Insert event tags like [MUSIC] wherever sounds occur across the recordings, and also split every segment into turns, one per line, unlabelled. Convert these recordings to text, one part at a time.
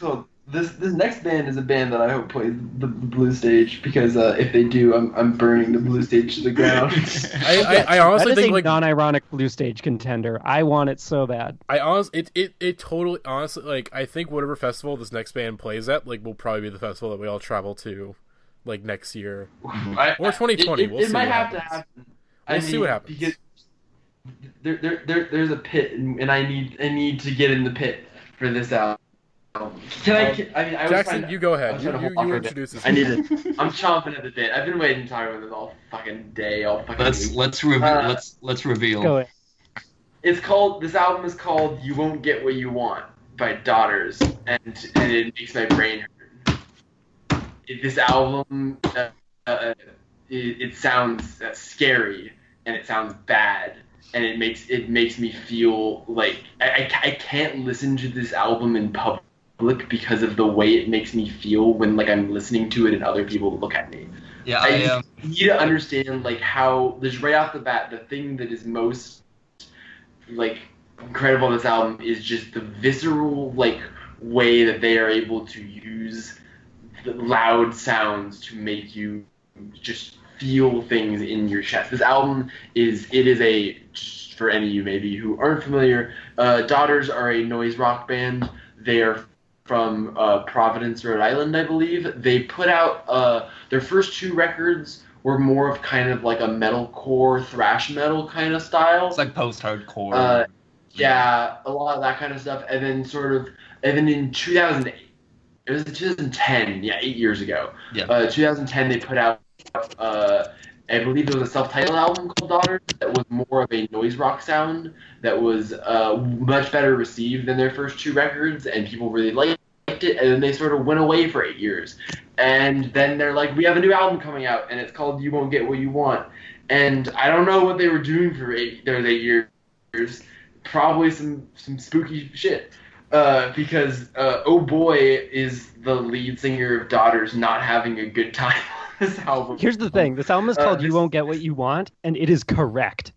what's it called? This this next band is a band that I hope plays the, the blue stage because uh, if they do, I'm I'm burning the blue stage to the ground. [LAUGHS] [LAUGHS]
I, I, I honestly
that is
think
a
like
non-ironic blue stage contender. I want it so bad.
I honestly it, it it totally honestly like I think whatever festival this next band plays at like will probably be the festival that we all travel to like next year. [LAUGHS]
I-
Or 2020,
It, it,
we'll
it
see
might
what
have to
happens.
happen.
We'll see what happens.
Because there, there, there, there's a pit, and, and I need I need to get in the pit for this album. Can I?
Um,
Can, I mean, I was
Jackson,
trying to-
you go
I
ahead.
was
You,
trying to
you,
hold off
you
for a bit.
introduce this.
I need it. [LAUGHS] I'm chomping at the bit. I've been waiting to talk about this all fucking day, all fucking
Let's
week.
let's reveal
Uh,
let's let's reveal.
Go ahead.
It's called. This album is called "You Won't Get What You Want" by Daughters, and and it makes my brain hurt. It, this album, uh, uh, it, it sounds uh, scary and it sounds bad, and it makes it makes me feel like I, I, I can't listen to this album in public because of the way it makes me feel when like I'm listening to it and other people look at me.
Yeah,
I
I um,
need to understand like how there's right off the bat the thing that is most like incredible this album is just the visceral like way that they are able to use the loud sounds to make you just feel things in your chest. This album is it is a for any of you maybe who aren't familiar, uh, Daughters are a noise rock band. They are from uh, Providence, Rhode Island, I believe. They put out uh, their first two records were more of kind of like a metalcore thrash metal kind of style.
it's like post-hardcore.
Uh, yeah, a lot of that kind of stuff, and then sort of, and then in 2008, it was 2010, yeah, eight years ago.
Yeah.
Uh, 2010, they put out, uh, I believe it was a self-titled album called Daughters that was more of a noise rock sound that was uh, much better received than their first two records, and people really liked it. And then they sort of went away for eight years, and then they're like, "We have a new album coming out, and it's called You Won't Get What You Want." And I don't know what they were doing for eight, those eight years probably some some spooky shit. Uh, because uh, oh boy, is the lead singer of Daughters not having a good time [LAUGHS] [LAUGHS] this album.
Here's the thing. This album is
Uh,
called "You Won't Get What You Want," and it is correct.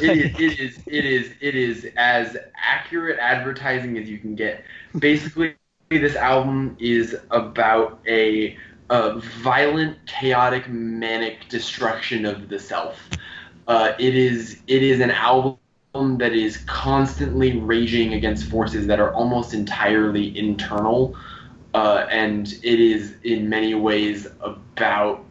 it is, it is it is it is as accurate advertising as you can get. Basically, this album is about a, a violent, chaotic, manic destruction of the self. Uh, it is it is an album that is constantly raging against forces that are almost entirely internal, uh, and it is in many ways about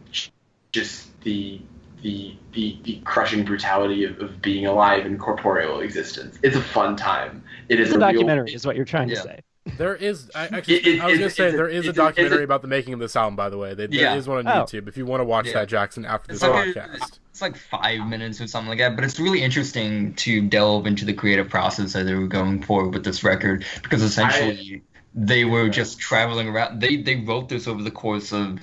just the the the, the crushing brutality of, of being alive in corporeal existence. It's a fun time. It is
It's a
real-
documentary, is what you're trying
Yeah.
to say.
There is I, actually
It- it-
I was gonna say
it's a-
there is a
a- it's a-
documentary about the making of this album. By the way, there, there
Yeah.
is one on
Oh.
YouTube if you want to watch
Yeah.
that, Jackson, after this
It's like, a,
podcast.
it's like five minutes or something like that, but it's really interesting to delve into the creative process that they were going for with this record because essentially they were just traveling around. They they wrote this over the course of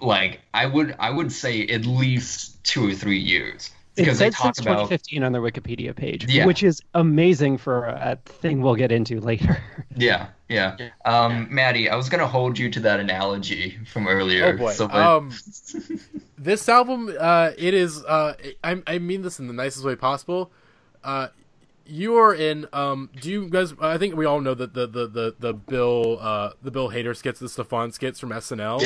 like I would I would say at least two or three years
It
because they
said
talk
since
about
2015 on their Wikipedia page,
Yeah.
which is amazing for a thing we'll get into later.
yeah [LAUGHS] yeah.
Yeah.
Um, Matty, I was gonna hold you to that analogy from earlier.
Oh boy.
So, but-
um, [LAUGHS] this album, uh, it is. Uh, I I mean this in the nicest way possible. Uh, you are in. Um, do you guys? I think we all know that the the the the Bill uh the Bill Hader skits, the Stefan skits from SNL.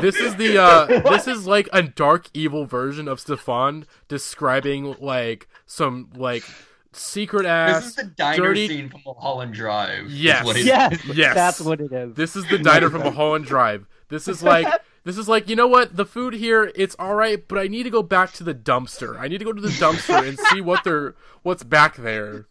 This is the uh this is like a dark evil version of Stefan describing like some like secret ass.
this is the diner
dirty-
scene from Mulholland Drive. is
Yes.
what it-
yes,
Yes.
that's what it is.
This is the diner from [LAUGHS] Mulholland Drive. This is like [LAUGHS] this is like you know what the food here it's all right, but I need to go back to the dumpster. I need to go to the dumpster and see what they're what's back there.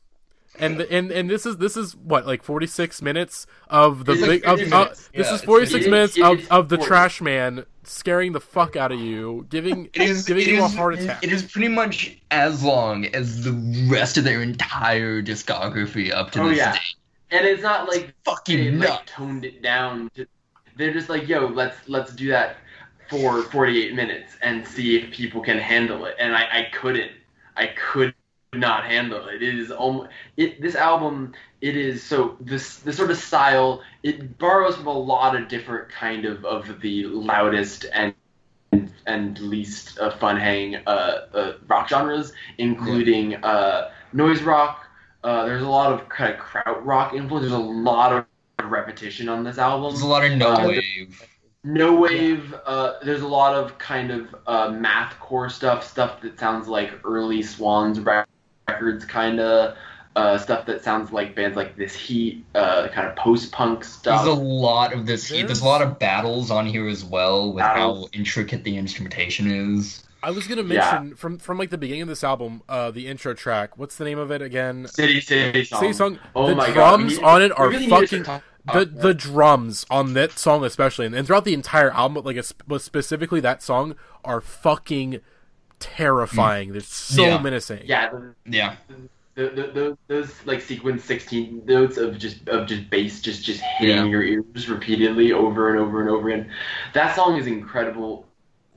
And the, and and this is this is what like forty six minutes of the
It's like
big of, uh, this
Yeah,
is forty six
50
minutes
it
of,
is
of the
40.
trash man scaring the fuck out of you, giving
It is
giving
it
you a heart attack.
It is pretty much as long as the rest of their entire discography up to
Oh,
this
yeah.
day.
and it's not like
Fucking
they like toned it down. To, they're just like, yo, let's let's do that for 48 minutes and see if people can handle it. And I, I couldn't. I could not handle it. It is almost it. This album, it is so this the sort of style. It borrows from a lot of different kind of of the loudest and and least uh, fun hang uh, uh, rock genres, including uh, noise rock, Uh, there's a lot of kind of krautrock influence. There's a lot of repetition on this album.
There's a lot of no
Uh,
wave.
No wave. Uh, there's a lot of kind of uh, math core stuff, stuff that sounds like early Swans records, kind of uh, stuff that sounds like bands like This Heat, uh, kind of post punk stuff.
There's a lot of this. There's,
There's-
a lot of battles on here as well with how intricate the instrumentation is.
I was gonna
Yeah.
mention from from like the beginning of this album, uh, the intro track. What's the name of it again?
City City song.
City song.
Oh
the
my God,
drums on it are
really need to
fucking.
Talk
The
about
the drums on that song especially, and, and throughout the entire album, but like but specifically that song, are fucking terrifying. They're so
Yeah.
menacing.
Yeah, the,
Yeah.
the, the, those, those like sequence 16 notes of just of just bass just just hitting
Yeah.
your ears repeatedly over and over and over again. That song is incredible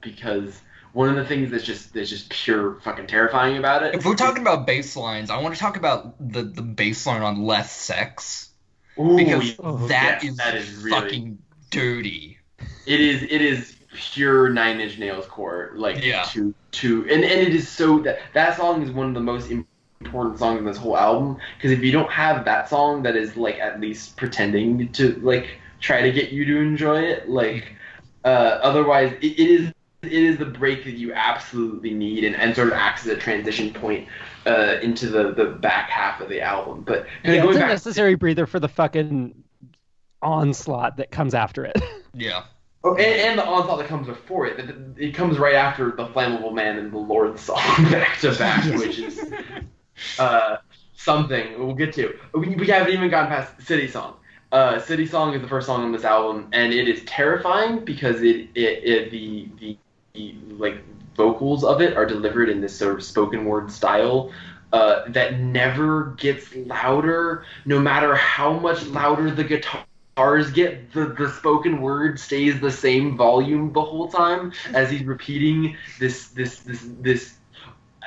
because one of the things that's just that's just pure fucking terrifying about it.
If we're talking about bass lines, I want to talk about the the bass line on Less Sex
Ooh,
because
Oh,
that
yes,
is
that is really
fucking dirty.
it is it is pure Nine Inch Nails core like
Yeah.
to to and and it is so that that song is one of the most important songs in this whole album because if you don't have that song that is like at least pretending to like try to get you to enjoy it like uh, otherwise it, it is it is the break that you absolutely need and, and sort of acts as a transition point uh, into the, the back half of the album but kinda
Yeah,
going
it's a
back
necessary breather for the fucking onslaught that comes after it. [LAUGHS]
Yeah.
Oh, and, and the onslaught that comes before it. It, it comes right after the Flammable Man and the Lord song, [LAUGHS] back to back, which is [LAUGHS] uh, something we'll get to. We, we haven't even gotten past City Song. Uh, City Song is the first song on this album, and it is terrifying because it, it, it the, the the like vocals of it are delivered in this sort of spoken word style uh, that never gets louder, no matter how much louder the guitar guitars get the, the spoken word stays the same volume the whole time as he's repeating this this this this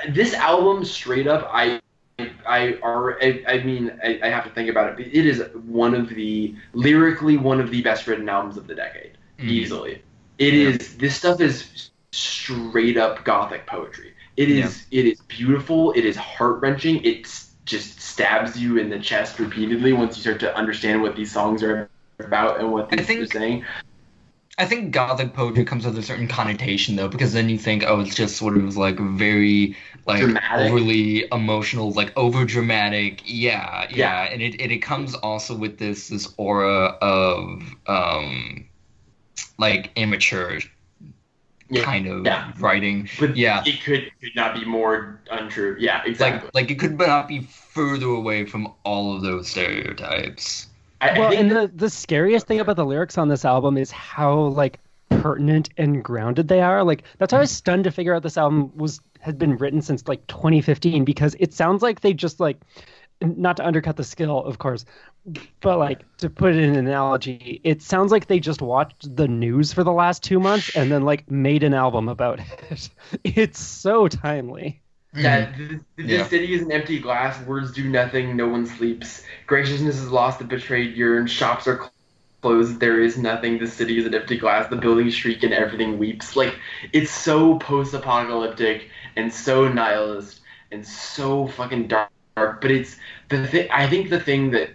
this album straight up i i are i, I mean I, I have to think about it but it is one of the lyrically one of the best written albums of the decade
Mhm.
easily It
Yeah.
is this stuff is straight up gothic poetry it is it is beautiful it is heart-wrenching it just stabs you in the chest repeatedly once you start to understand what these songs are about and what these
think-
are saying
I think gothic poetry comes with a certain connotation though, because then you think, oh, it's just sort of like very like
Dramatic.
overly emotional, like over dramatic. Yeah, yeah,
Yeah.
and it, and it comes also with this this aura of um like immature
Yeah.
kind of
Yeah.
writing.
but
Yeah.
it could could not be more untrue yeah exactly
Like like it could not be further away from all of those stereotypes.
I, I
well,
think
and
that-
the the scariest thing about the lyrics on this album is how like pertinent and grounded they are. Like that's why I was mm. stunned to figure out this album was had been written since like 2015 because it sounds like they just like not to undercut the skill, of course, but like to put it in an analogy, it sounds like they just watched the news for the last two months and then like made an album about it. [LAUGHS] It's so timely.
Yeah, hmm. this, this
Yeah.
city is an empty glass. Words do nothing. No one sleeps. Graciousness is lost. The betrayed yearn. Shops are closed. There is nothing. The city is an empty glass. The buildings shriek and everything weeps. Like it's so post-apocalyptic and so nihilist and so fucking dark. But it's the thing. I think the thing that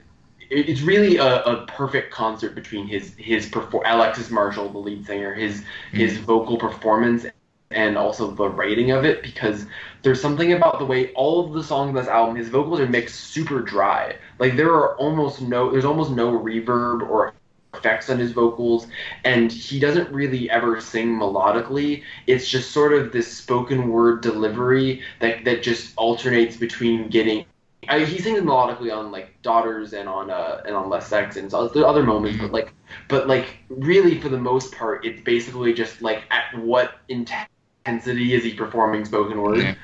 it's really a, a perfect concert between his his perfor- Alexis Marshall, the lead singer, his mm-hmm. his vocal performance and also the writing of it because there's something about the way all of the songs on this album his vocals are mixed super dry like there are almost no there's almost no reverb or effects on his vocals and he doesn't really ever sing melodically it's just sort of this spoken word delivery that that just alternates between getting I, he sings melodically on like daughters and on uh and on less sex and so other moments but like but like really for the most part it's basically just like at what intensity is he performing spoken word
Yeah.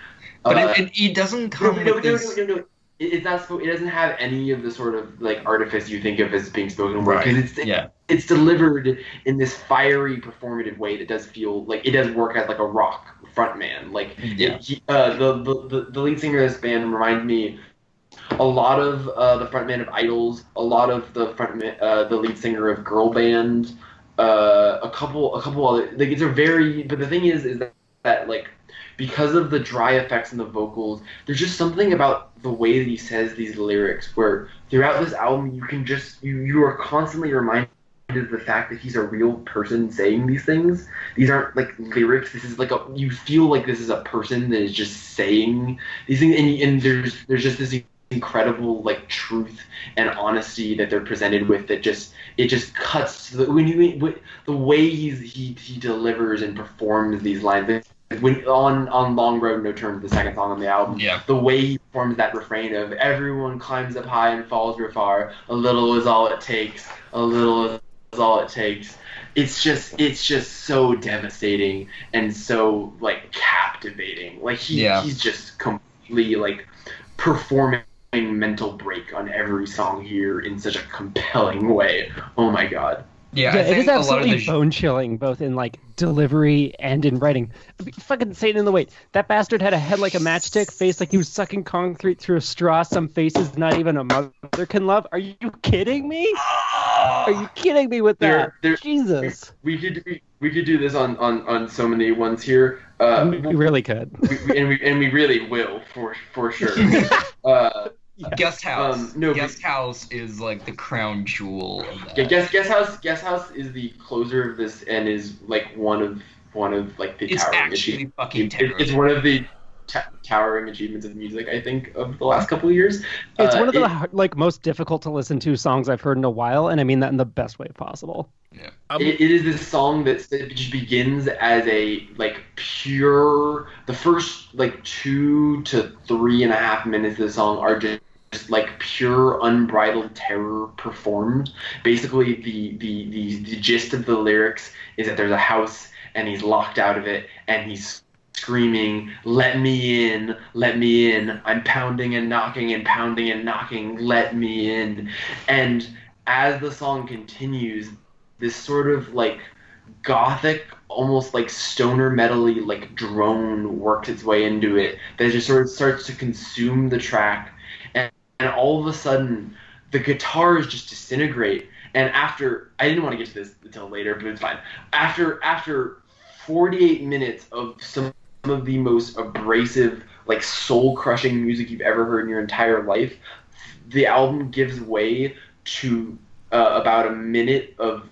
But
Uh,
it, it, it doesn't come
no, no, no, no, no, no. It, it's not. spo- It doesn't have any of the sort of like artifice you think of as being spoken word.
Right.
'cause It's,
Yeah.
it's delivered in this fiery, performative way that does feel like it does work as like a rock frontman. Like
Yeah.
he, uh, the, the the the lead singer of this band reminds me a lot of uh, the frontman of IDLES, a lot of the frontman, uh, the lead singer of girl band, uh, a couple a couple other. Like it's a very. But the thing is, is that, that like because of the dry effects in the vocals, there's just something about the way that he says these lyrics, where throughout this album you can just you you are constantly reminded of the fact that he's a real person saying these things. These aren't like lyrics. This is like a you feel like this is a person that is just saying these things, and, and there's there's just this incredible like truth and honesty that they're presented with that just it just cuts the, when you the way he's he he delivers and performs these lines when on on long road no turn the second song on the album
Yeah.
the way he performs that refrain of everyone climbs up high and falls real far. A little is all it takes. A little is all it takes. It's just it's just so devastating and so like captivating. Like he
Yeah.
he's just completely like performing mental break on every song here in such a compelling way. Oh my god
Yeah,
Yeah, it is
a lot of
absolutely
the
bone chilling, both in like delivery and in writing. Fucking Satan in the Wait. That bastard had a head like a matchstick, face like he was sucking concrete through a straw. Some faces not even a mother can love. Are you kidding me? Are you [SIGHS] kidding me with that?
There- there-
Jesus,
we could we, we could do this on, on, on so many ones here uh,
we, really could.
we- and we and we really will for for sure [LAUGHS] uh,
guest house.
Um, no,
guest house is like the crown jewel of that.
Yeah, guest guest house guest house is the closer of this and is like one of one of like the
It's
towering
actually
achievements.
fucking
It-
terrible.
it's one of the ta- towering achievements of music I think of the last couple of years.
It's
Uh,
one of the
it-
har- like most difficult to listen to songs I've heard in a while, and I mean that in the best way possible.
Um,
it, it is this song that just begins as a like pure the first like two to three and a half minutes of the song are just just like pure unbridled terror performed. Basically the, the the the gist of the lyrics is that there's a house and he's locked out of it and he's screaming let me in let me in. I'm pounding and knocking and pounding and knocking let me in. And as the song continues this sort of like gothic almost like stoner metally like drone works its way into it that just sort of starts to consume the track. And, and all of a sudden the guitars just disintegrate. And after i didn't want to get to this until later but it's fine. After after 48 minutes of some of the most abrasive like soul crushing music you've ever heard in your entire life the album gives way to uh, about a minute of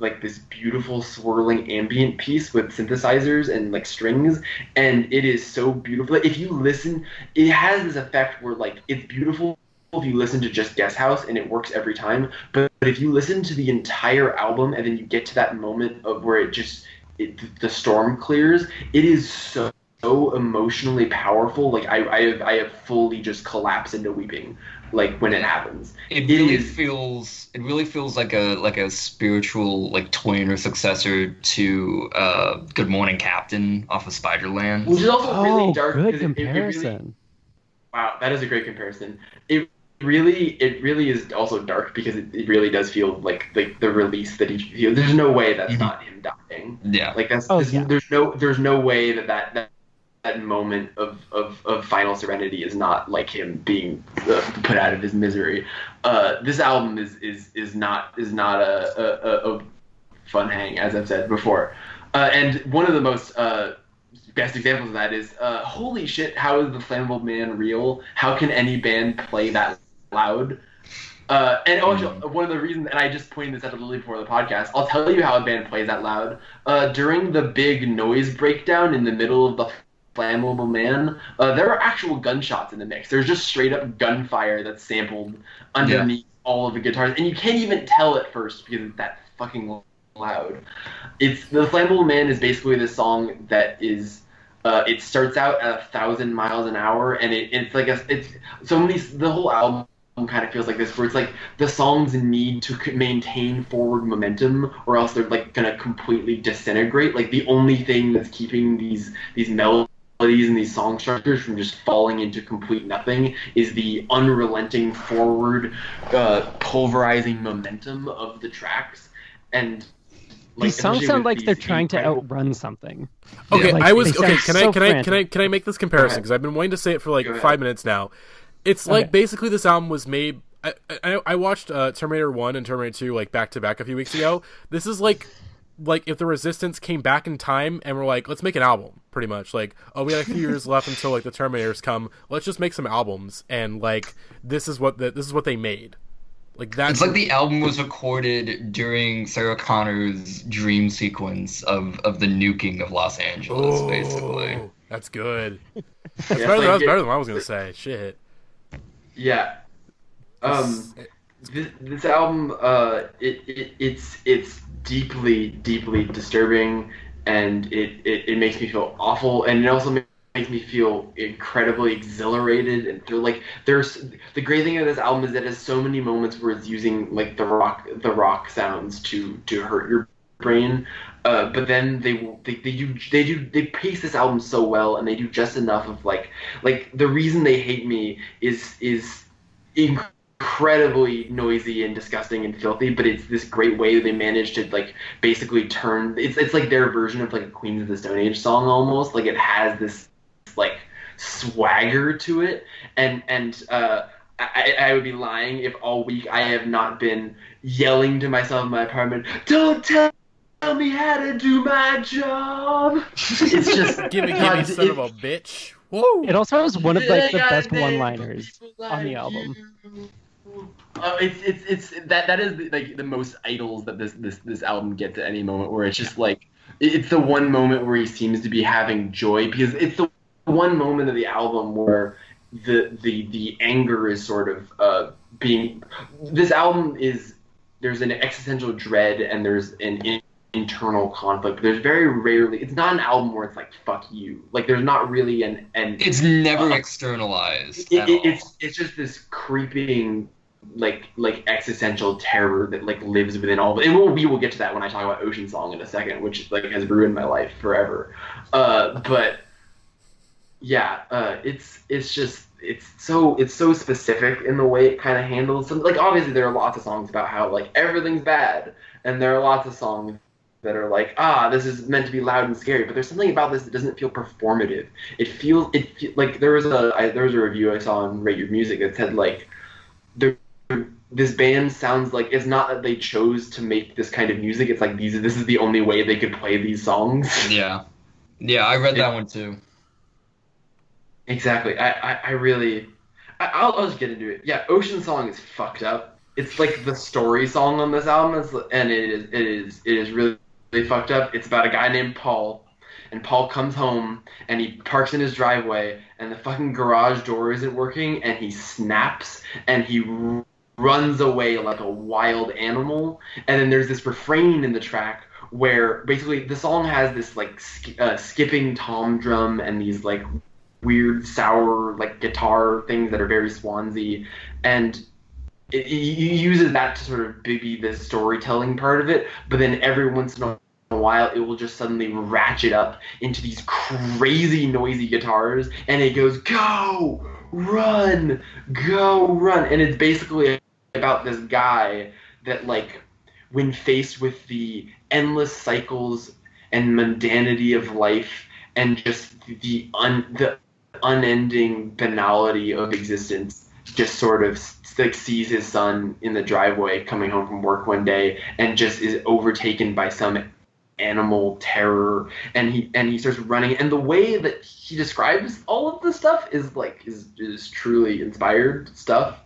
like this beautiful swirling ambient piece with synthesizers and like strings and it is so beautiful. If you listen it has this effect where like it's beautiful if you listen to just guest house and it works every time but, but if you listen to the entire album and then you get to that moment of where it just it, the storm clears it is so so emotionally powerful. Like I, I have i have fully just collapsed into weeping like when it happens
It
It
really
is-
feels it really feels like a like a spiritual like twin or successor to uh, Good Morning Captain off of Spiderland.
which is also really
oh,
dark
good
because it- it- it really-
comparison.
Wow, that is a great comparison. It really, it really is also dark because it, it really does feel like like the release that he feels. There's no way that's
Mhm.
not him dying.
Yeah.
Like that's
Oh,
this-
yeah.
there's no there's no way that that. that that moment of, of, of final serenity is not like him being uh, put out of his misery. Uh, this album is, is is not is not a, a, a, fun hang as I've said before. Uh, and one of the most uh, best examples of that is uh, holy shit, how is the Flammable Man real? How can any band play that loud? Uh, and also, one of the reasons, and I just pointed this out a little before the podcast, I'll tell you how a band plays that loud. Uh, during the big noise breakdown in the middle of the Flammable Man, uh, there are actual gunshots in the mix. There's just straight up gunfire that's sampled underneath all of the guitars, and you can't even tell at first because it's that fucking loud. It's the Flammable Man is basically the song that is. Uh, it starts out at a thousand miles an hour, and it, it's like a it's so many. The whole album kind of feels like this, where it's like the songs need to maintain forward momentum, or else they're like gonna completely disintegrate. Like the only thing that's keeping these these melodies and these song structures from just falling into complete nothing is the unrelenting forward, uh, pulverizing momentum of the tracks, and.
These songs sound
with
like they're
these
trying to outrun something.
Okay,
Like,
I was okay.
sound
Can I
so
can I can I can I make this comparison because I've been wanting to say it for like five minutes now. It's like
Okay.
basically this album was made. I I, I watched uh, Terminator One and Terminator Two like back to back a few weeks ago. This is like like if the Resistance came back in time and were like, let's make an album, pretty much. Like, oh, we got a few [LAUGHS] years left until like the Terminators come. Let's just make some albums, and like this is what the, this is what they made. Like that's
It's like the album was recorded during Sarah Connor's dream sequence of, of the nuking of Los Angeles,
Oh,
basically.
That's good. [LAUGHS] That's,
Yeah,
better, than,
like
that's better than what I was gonna say. Shit.
Yeah. Um, this, this album, uh, it, it it's it's deeply deeply disturbing, and it, it, it makes me feel awful, and it also makes me feel incredibly exhilarated. And they're like, there's the great thing of this album is that it has so many moments where it's using like the rock the rock sounds to to hurt your brain. Uh, but then they, they they do they do they pace this album so well, and they do just enough of like like the reason they hate me is is incredibly noisy and disgusting and filthy, but it's this great way they manage to like basically turn it's it's like their version of like a Queens of the Stone Age song almost. Like it has this like swagger to it, and and uh, I, I would be lying if all week I have not been yelling to myself in my apartment, "Don't tell." me how to do my job. It's just [LAUGHS]
Give me, give
God,
me, son
it-
of a bitch. Whoa.
It also has one of like the best one-liners
people
on the album.
you. Uh, it's it's it's that that is like the most IDLES that this this this album gets at any moment where it's just like it's the one moment where he seems to be having joy because it's the one moment of the album where the the the anger is sort of uh being this album is there's an existential dread and there's an in, internal conflict. There's very rarely it's not an album where it's like fuck you. Like there's not really an an
It's never
Uh,
externalized.
it, it, it's it's just this creeping like like existential terror that like lives within all. And we'll, we will get to that when I talk about Ocean Song in a second, which like has ruined my life forever. Uh, but yeah, uh, it's it's just it's so it's so specific in the way it kind of handles some like obviously there are lots of songs about how like everything's bad and there are lots of songs that are like ah this is meant to be loud and scary but there's something about this that doesn't feel performative it feels it like there was a I, there was a review I saw on Rate Your Music that said like there this band sounds like it's not that they chose to make this kind of music it's like these this is the only way they could play these songs [LAUGHS]
Yeah. Yeah, I read
Yeah.
that one too.
Exactly. I, I, I really. I, I'll, I'll just get into it. Yeah, Ocean Song is fucked up. It's like the story song on this album, is, and it is it is it is really, really fucked up. It's about a guy named Paul, and Paul comes home and he parks in his driveway, and the fucking garage door isn't working, and he snaps and he runs away like a wild animal. And then there's this refrain in the track where basically the song has this like sk- uh, skipping tom drum and these like weird sour like guitar things that are very Swansy, and it, he uses that to sort of be the storytelling part of it. But then every once in a while, it will just suddenly ratchet up into these crazy noisy guitars, and it goes go! Run! Go! Run, and it's basically about this guy that like when faced with the endless cycles and mundanity of life and just the un the unending banality of existence just sort of like sees his son in the driveway coming home from work one day and just is overtaken by some animal terror and he and he starts running. And the way that he describes all of this stuff is like is is truly inspired stuff.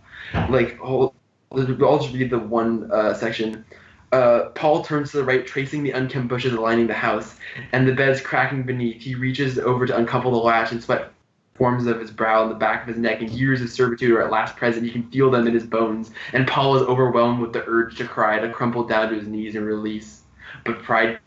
Like oh I'll just read the one uh, section uh, Paul turns to the right, tracing the unkempt bushes lining the house, and the bed's cracking beneath. He reaches over to uncouple the latch, and sweat forms of his brow and the back of his neck, and years of servitude are at last present. You can feel them in his bones, and Paul is overwhelmed with the urge to cry, to crumple down to his knees and release. But pride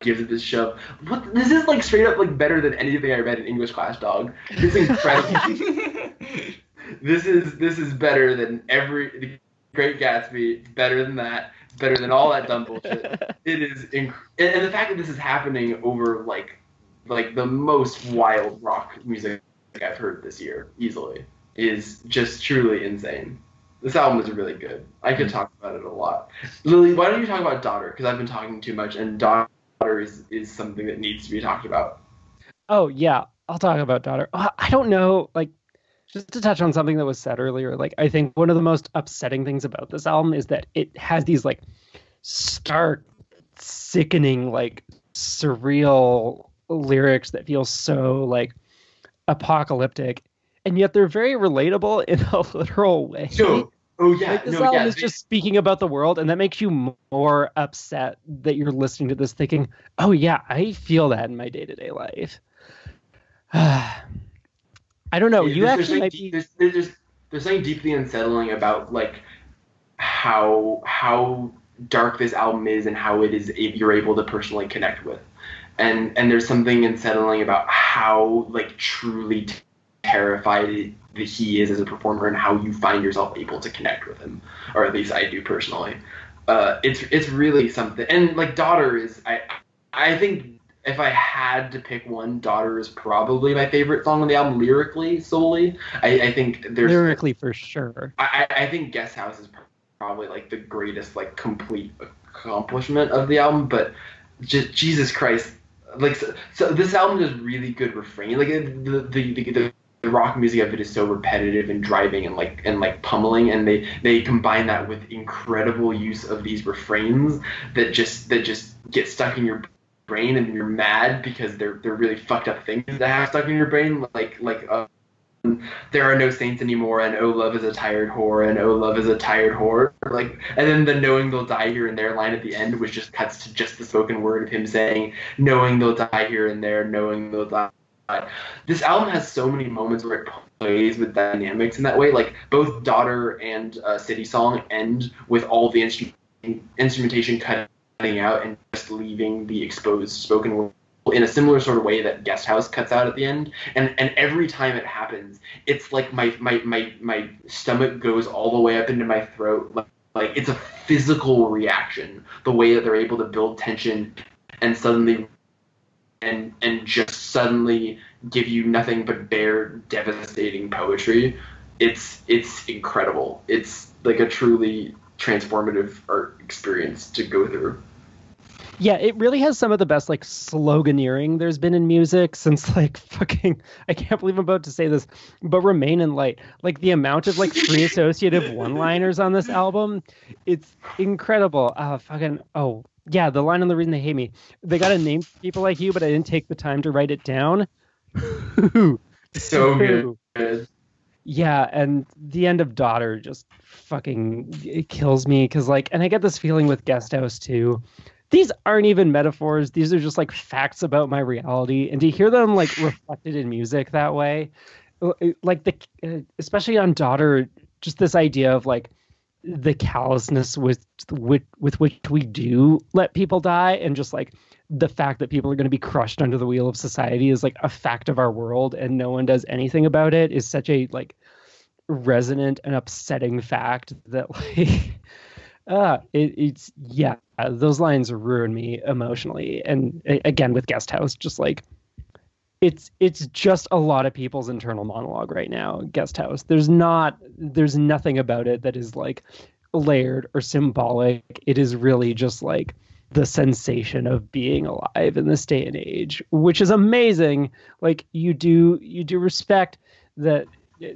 gives it this shove. What? This is like straight up like better than anything I read in English class, dog. It's incredible. [LAUGHS] this is this is better than every the Great Gatsby. Better than that. Better than all that dumb bullshit. [LAUGHS] It is, inc- and, and the fact that this is happening over like, like the most wild rock music I've heard this year, easily, is just truly insane. This album is really good. I could talk about it a lot. Lily, why don't you talk about Daughter? Because I've been talking too much, and Daughter is, is something that needs to be talked about.
Oh yeah, I'll talk about daughter. Uh, I don't know, like just to touch on something that was said earlier. Like I think one of the most upsetting things about this album is that it has these like stark sickening, like surreal lyrics that feel so like apocalyptic, and yet they're very relatable in a [LAUGHS] literal way.
So, oh yeah,
like this
no,
album
yeah,
is
they-
just speaking about the world, and that makes you more upset that you're listening to this, thinking, "Oh yeah, I feel that in my day to day life." [SIGHS] [SIGHS] [SIGHS] I don't know. You
there's-
actually
there's,
be.
there's, there's, there's something deeply unsettling about like how how dark this album is and how it is if you're able to personally connect with and and there's something unsettling about how like truly t- terrified that he is as a performer and how you find yourself able to connect with him or at least i do personally uh, it's it's really something and like daughter is i i think if i had to pick one daughter is probably my favorite song on the album lyrically solely i, I think there's
lyrically for sure.
I, I think Guest House is probably like the greatest like complete accomplishment of the album, but just Jesus Christ, like so, so this album does really good refrain. Like the the, the the the rock music of it is so repetitive and driving and like and like pummeling, and they they combine that with incredible use of these refrains that just that just get stuck in your brain and you're mad because they're they're really fucked up things that have stuck in your brain like like uh, there are no saints anymore and oh love is a tired whore and oh love is a tired whore like and then the knowing they'll die here and there line at the end which just cuts to just the spoken word of him saying knowing they'll die here and there knowing they'll die. This album has so many moments where it plays with dynamics in that way like both daughter and uh, city song end with all the instru- instrumentation cutting out and just leaving the exposed spoken word in a similar sort of way that guest house cuts out at the end. And and every time it happens it's like my my my, my stomach goes all the way up into my throat. Like, like it's a physical reaction the way that they're able to build tension and suddenly and and just suddenly give you nothing but bare devastating poetry. It's it's incredible. It's like a truly transformative art experience to go through
Yeah, it really has some of the best like sloganeering there's been in music since [LAUGHS] like fucking I can't believe I'm about to say this, but Remain in Light. Like the amount of like free associative [LAUGHS] one-liners on this album, it's incredible. Uh fucking oh yeah, the line on the reason they hate me. They got to name people like you, but I didn't take the time to write it down. [LAUGHS]
so good
Yeah, and the end of Daughter just fucking it kills me because like, and I get this feeling with Guest House too. These aren't even metaphors; these are just like facts about my reality, and to hear them like reflected in music that way, uh, like the uh, especially on Daughter, just this idea of like the callousness with with with which we do let people die, and just like the fact that people are going to be crushed under the wheel of society is like a fact of our world and no one does anything about it is such a like resonant and upsetting fact that [LAUGHS] like uh it, it's yeah those lines ruin me emotionally and again with guest house just like it's it's just a lot of people's internal monologue right now guest house. There's not there's nothing about it that is like layered or symbolic. It is really just like the sensation of being alive in this day and age which is amazing like you do you do respect that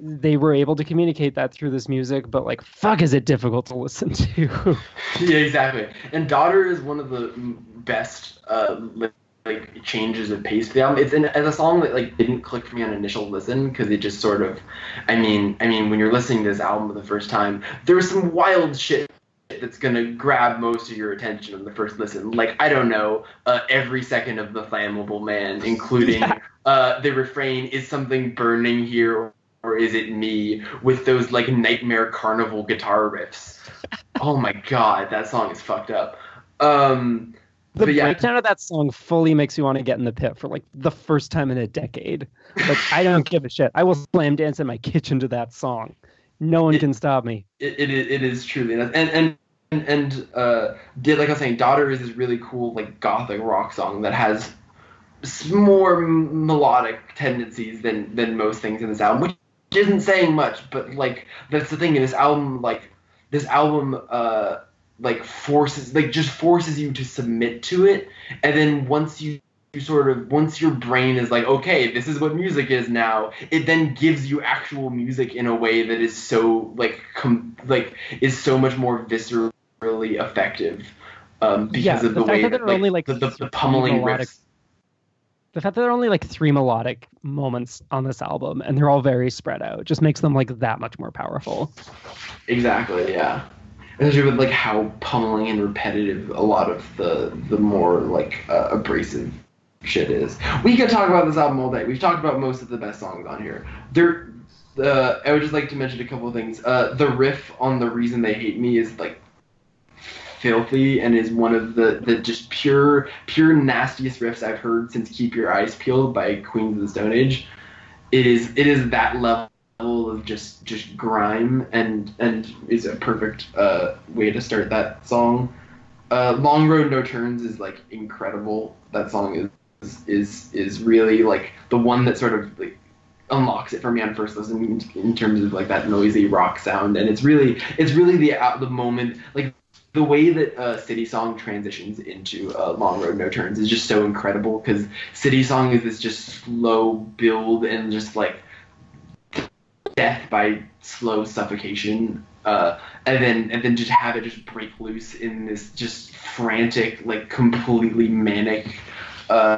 they were able to communicate that through this music but like fuck is it difficult to listen to [LAUGHS]
yeah, exactly. And Daughter is one of the best uh, li- like changes of pace for the album. It's an, it's a song that like didn't click for me on initial listen because it just sort of, I mean, I mean, when you're listening to this album for the first time, there's some wild shit that's gonna grab most of your attention on the first listen. Like I don't know, uh, every second of the flammable man, [LAUGHS] including
Yeah.
uh, the refrain is something burning here. Or, or is it me with those like nightmare carnival guitar riffs? [LAUGHS] oh my god, that song is fucked up. Um,
the
But yeah.
breakdown of that song fully makes you want to get in the pit for like the first time in a decade like i don't give a shit i will slam dance in my kitchen to that song no one
It-
can stop me.
It, it, is- it is truly and and and, and uh, did like I was saying, Daughter is this really cool like gothic rock song that has more melodic tendencies than than most things in this album, which isn't saying much, but like that's the thing in this album, like this album uh like forces like just forces you to submit to it, and then once you you sort of once your brain is like okay this is what music is now it then gives you actual music in a way that is so like com- like is so much more viscerally effective um, because
Yeah,
of
the
the, way
that
that,
there are only, like,
the, the, the pummeling
melodic-
riffs.
The fact that there are only like three melodic moments on this album and they're all very spread out just makes them like that much more powerful.
Exactly, yeah. Especially with like how pummeling and repetitive a lot of the the more like uh, abrasive shit is. We could talk about this album all day. We've talked about most of the best songs on here. There, uh, I would just like to mention a couple of things. Uh, the riff on "The Reason They Hate Me" is like filthy and is one of the, the just pure pure nastiest riffs I've heard since "Keep Your Eyes Peeled" by Queens of the Stone Age. It is it is that level of just just grime and and is a perfect uh, way to start that song. Uh, Long Road No Turns is like incredible. That song is is is really like the one that sort of like unlocks it for me on first listen in, terms of like that noisy rock sound. And it's really it's really the out the moment like the way that uh, City Song transitions into uh, Long Road No Turns is just so incredible because City Song is this just slow build and just like death by slow suffocation, uh, and then and then just have it just break loose in this just frantic, like completely manic uh,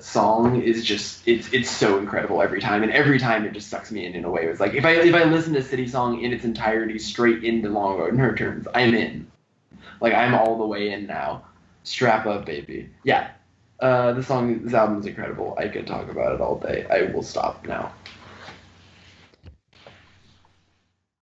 song is just it's it's so incredible every time, and every time it just sucks me in in a way. It's like if I if I listen to City Song in its entirety straight into Long Road No Turns, I'm in. Like I'm all the way in now. Strap up, baby. Yeah. Uh, the song, this album is incredible. I could talk about it all day. I will stop now.